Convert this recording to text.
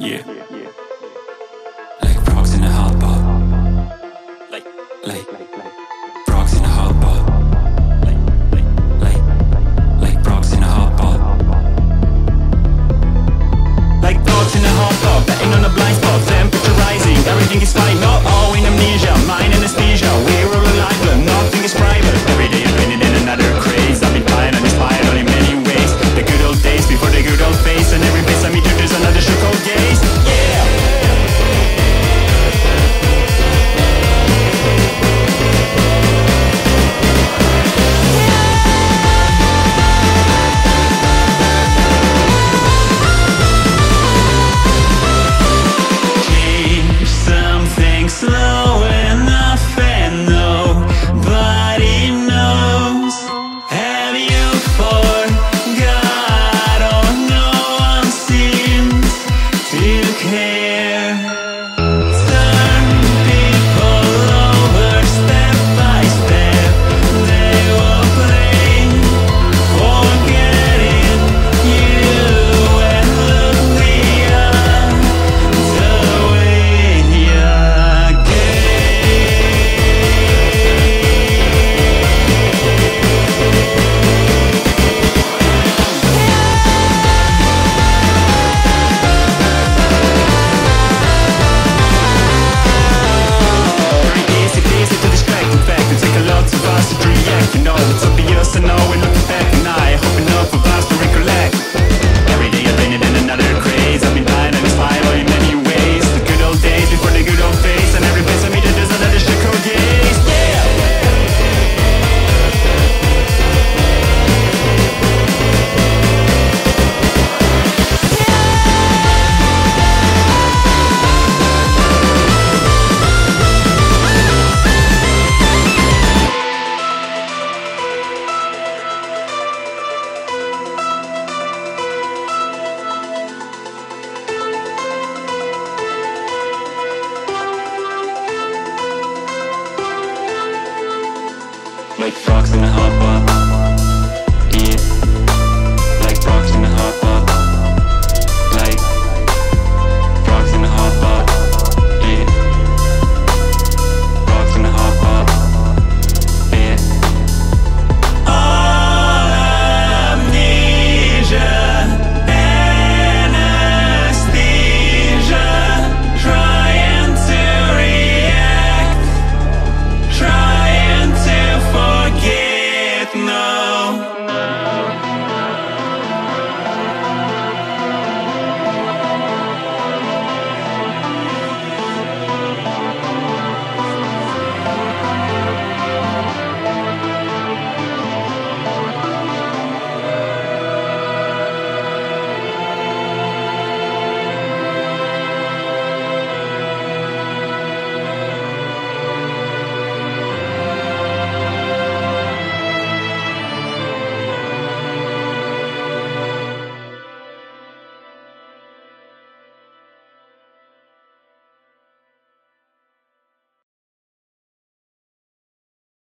Yeah. Like frogs in a hot pot. Like, like. like frogs in a hot box.